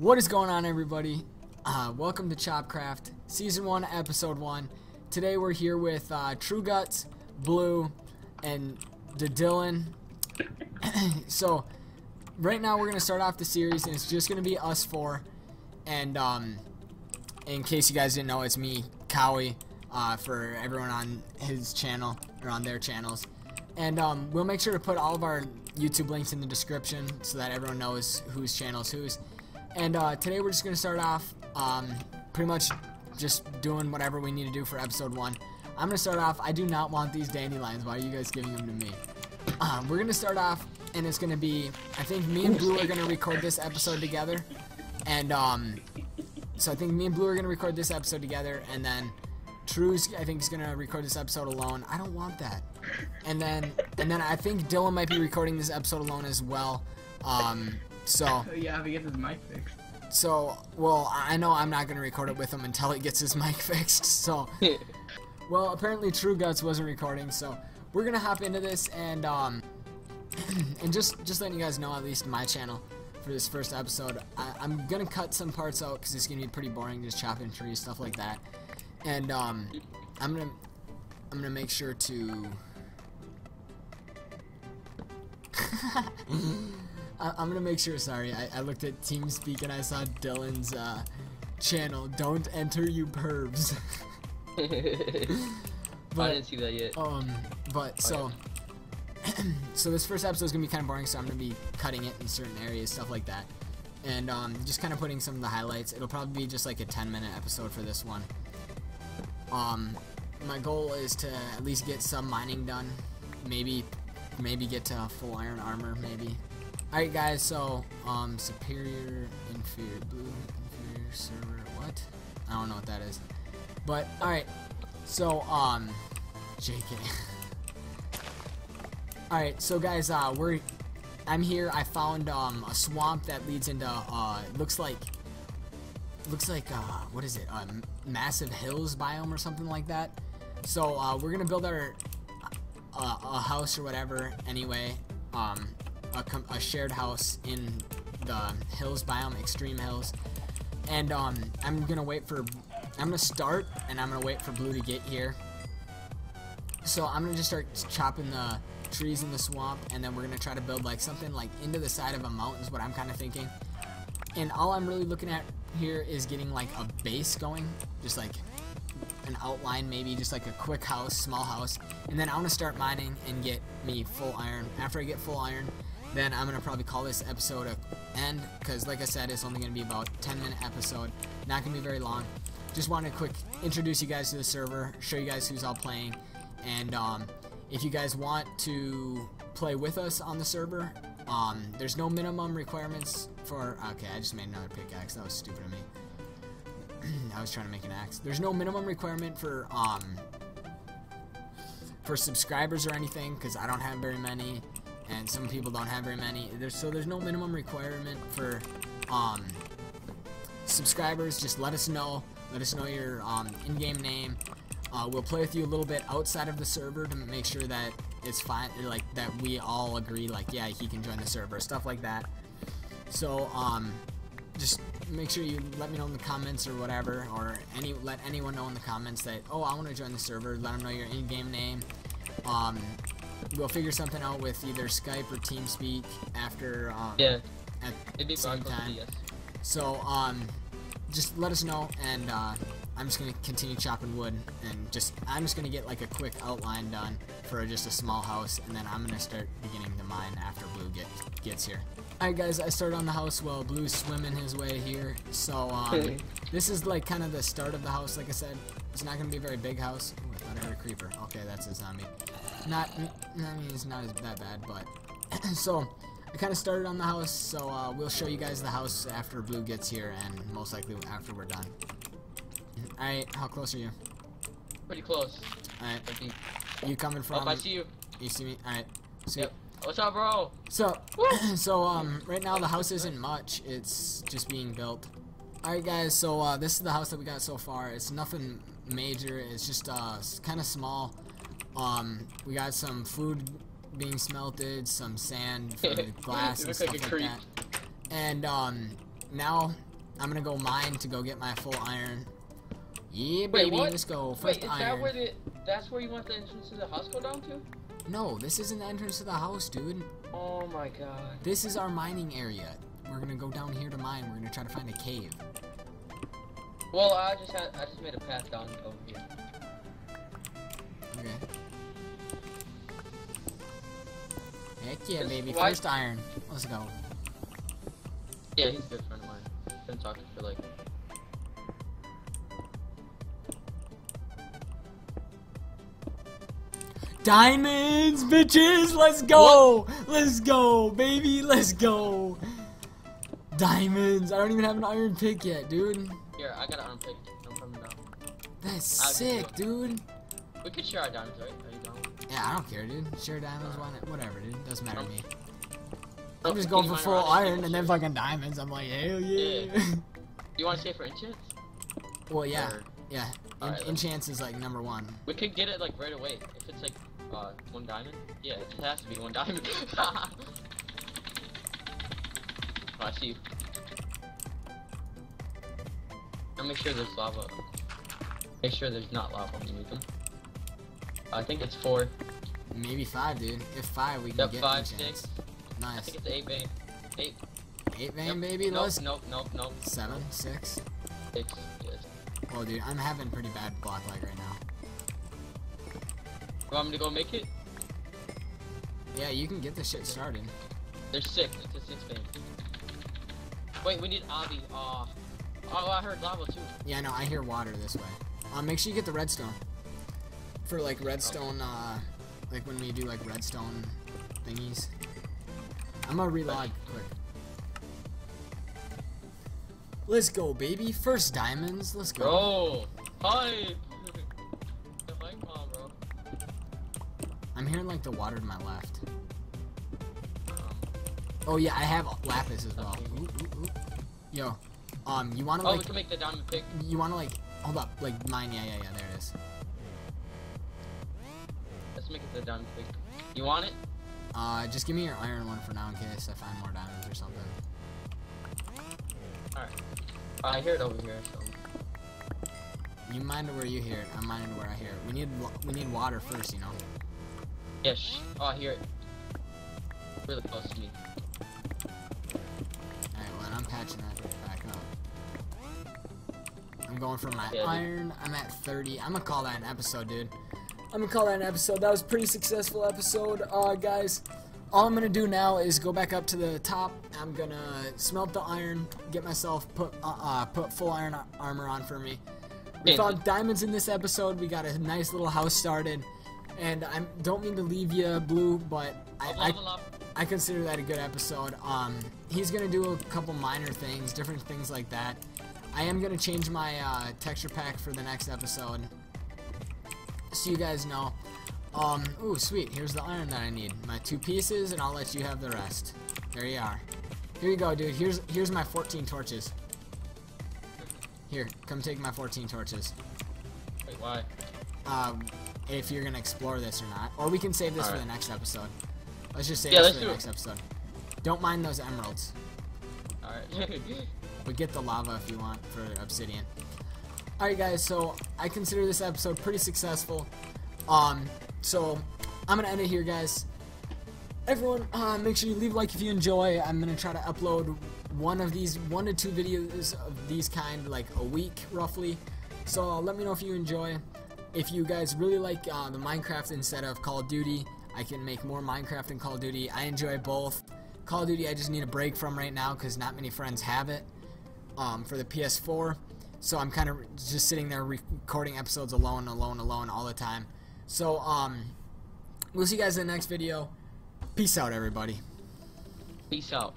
What is going on, everybody? Uh, welcome to Chopcraft, Season 1, Episode 1. Today we're here with uh, True Guts, Blue, and the Dylan. so, right now we're going to start off the series, and it's just going to be us four. And, um, in case you guys didn't know, it's me, KaaWii, uh, for everyone on his channel, or on their channels. And um, we'll make sure to put all of our YouTube links in the description so that everyone knows whose channel is whose. And uh, today we're just going to start off um, pretty much just doing whatever we need to do for episode 1. I'm going to start off, I do not want these dandelions, why are you guys giving them to me? Um, we're going to start off, and it's going to be, I think me and Blue are going to record this episode together. And um, so I think me and Blue are going to record this episode together, and then True's, I think, is going to record this episode alone. I don't want that. And then, and then I think Dylan might be recording this episode alone as well. Um, so. yeah, if he gets his mic fixed. So, well, I know I'm not going to record it with him until he gets his mic fixed. So, well, apparently True Guts wasn't recording, so we're going to hop into this and, um, and just, just letting you guys know, at least my channel, for this first episode, I, I'm going to cut some parts out because it's going to be pretty boring, just chopping trees, stuff like that. And, um, I'm going to, I'm going to make sure to I, am gonna make sure. Sorry, I, I, looked at TeamSpeak and I saw Dylan's uh, channel. Don't enter, you pervs. but, I didn't see that yet. Um, but oh, so, yeah. so this first episode is gonna be kind of boring. So I'm gonna be cutting it in certain areas, stuff like that, and um, just kind of putting some of the highlights. It'll probably be just like a 10 minute episode for this one. Um, my goal is to at least get some mining done. Maybe maybe get to full iron armor, maybe. Alright guys, so, um, superior, inferior, blue, inferior, server, what? I don't know what that is. But, alright, so, um, JK. alright, so guys, uh, we're, I'm here, I found, um, a swamp that leads into, uh, looks like, looks like, uh, what is it, a massive hills biome or something like that. So, uh, we're gonna build our, uh, a house or whatever anyway um, a, a, shared house in the hills biome extreme hills. And um, I'm gonna wait for I'm gonna start and I'm gonna wait for blue to get here. So I'm gonna just start chopping the trees in the swamp and then we're gonna try to build like something like into the side of a mountain is what I'm kind of thinking. And all I'm really looking at here is getting like a base going just like an outline, maybe just like a quick house, small house, and then I want to start mining and get me full iron. After I get full iron, then I'm gonna probably call this episode a end because, like I said, it's only gonna be about 10 minute episode, not gonna be very long. Just wanted to quick introduce you guys to the server, show you guys who's all playing, and um, if you guys want to play with us on the server, um, there's no minimum requirements for. Okay, I just made another pickaxe. That was stupid of me. I was trying to make an axe. There's no minimum requirement for um for subscribers or anything because I don't have very many, and some people don't have very many. There's so there's no minimum requirement for um subscribers. Just let us know. Let us know your um, in-game name. Uh, we'll play with you a little bit outside of the server to make sure that it's fine, like that we all agree, like yeah, he can join the server, stuff like that. So um, just make sure you let me know in the comments or whatever, or any let anyone know in the comments that oh I want to join the server. Let them know your in-game name. Um, we'll figure something out with either Skype or TeamSpeak after um, yeah at It'd same time. Yes. So um, just let us know, and uh, I'm just gonna continue chopping wood, and just I'm just gonna get like a quick outline done for just a small house, and then I'm gonna start beginning to mine after Blue get, gets here. Alright guys, I started on the house while Blue's swimming his way here. So, um, this is like kind of the start of the house, like I said. It's not going to be a very big house. Ooh, I thought I heard a creeper. Okay, that's a zombie. Not, I mean, it's not as that bad, but... so, I kind of started on the house, so uh, we'll show you guys the house after Blue gets here, and most likely after we're done. Alright, how close are you? Pretty close. Alright. You coming from... Oh, I see you. You see me? Alright. See yep. What's up, bro? So, so um, right now the house isn't much. It's just being built. All right, guys. So uh, this is the house that we got so far. It's nothing major. It's just uh, kind of small. Um, we got some food being smelted, some sand for the glass and stuff like, like that. And um, now I'm gonna go mine to go get my full iron. Yeah, Wait, baby, let's go. Wait, First is iron. that where the? That's where you want the entrance to the house go down to? No, this isn't the entrance to the house, dude. Oh my god. This is our mining area. We're gonna go down here to mine. We're gonna try to find a cave. Well, I just had I just made a path down over here. Okay. Heck yeah, This- baby. First iron. Let's go. Yeah, he's a good friend of mine. Been talking for like. Diamonds, bitches, let's go! Let's go, baby, let's go! Diamonds, I don't even have an iron pick yet, dude. Here, I got an arm pick. No problem now. That's I'll sick, dude. We could share our diamonds, right? Are you down? Yeah, I don't care, dude. Share diamonds, why not? Whatever, dude. Doesn't matter to me. I'm just going for full iron and then fucking diamonds. I'm like, hell yeah. Yeah. You want to stay for enchants? well, yeah, Or- yeah. En- then. enchants is like number one. We could get it like right away. If it's like uh one diamond. Yeah, it has to be one diamond. oh, I see you. I'll make sure there's lava. Make sure there's not lava underneath them. I think it's four. Maybe five, dude. If five, we can Yep, get five, six. I Nice. think it's eight vein. Eight. Eight vein, Yep. baby. Nope, Let's nope, nope, nope. seven, six. Six. Yes. Oh, dude, I'm having pretty bad block lag right now. You want me to go make it? Yeah, you can get this shit started. There's six. It's a six vein. Wait, we need Avi. Aw. Oh, I heard lava too. Yeah, no, I hear water this way. Uh, make sure you get the redstone. For like redstone, uh, like when we do like redstone thingies. I'm gonna relog quick. Let's go, baby. First diamonds. Let's go. Bro, hi. The mic bro. I'm hearing like the water to my left. Um, Oh yeah, I have lapis as well. Ooh, ooh, ooh. Yo, um, you wanna oh, we can make the diamond pick. you wanna like, hold up, like mine? Yeah, yeah, yeah. There it is. Let's make it the diamond pick. You want it? Uh, just give me your iron one for now in case I find more diamonds or something. Alright. I hear it over here, so. You mind where you hear it. I'm minding where I hear it. We need we need water first, you know. Yeah. Oh, I hear it. Really close to me. Alright, well I'm patching that back up. I'm going for my Yeah, dude. iron. I'm at 30. I'm gonna call that an episode, dude. I'm gonna call that an episode. That was a pretty successful episode, uh, guys. All I'm gonna do now is go back up to the top. I'm gonna smelt the iron, get myself put uh, uh put full iron armor on for me. We Yeah, found diamonds in this episode. We got a nice little house started, and I don't mean to leave you blue, but I, I. I consider that a good episode. Um, he's gonna do a couple minor things, different things like that. I am gonna change my uh, texture pack for the next episode, so you guys know. Um, ooh, sweet. Here's the iron that I need. My two pieces, and I'll let you have the rest. There you are. Here you go, dude. Here's here's my 14 torches. Here, come take my 14 torches. Wait, why? Um, if you're gonna explore this or not, or we can save this for the next episode. Let's just save Yeah, this for the do it. next episode. Don't mind those emeralds. Alright. But get the lava if you want for obsidian. Alright guys, so I consider this episode pretty successful. Um, so I'm gonna end it here guys. Everyone, uh, make sure you leave a like if you enjoy. I'm gonna try to upload one of these, one to two videos of these kind, like a week roughly. So uh, let me know if you enjoy. If you guys really like uh, the Minecraft instead of Call of Duty, I can make more Minecraft and Call of Duty. I enjoy both. Call of Duty, I just need a break from right now because not many friends have it um, for the PS4. So I'm kind of just sitting there recording episodes alone, alone, alone all the time. So um, we'll see you guys in the next video. Peace out, everybody. Peace out.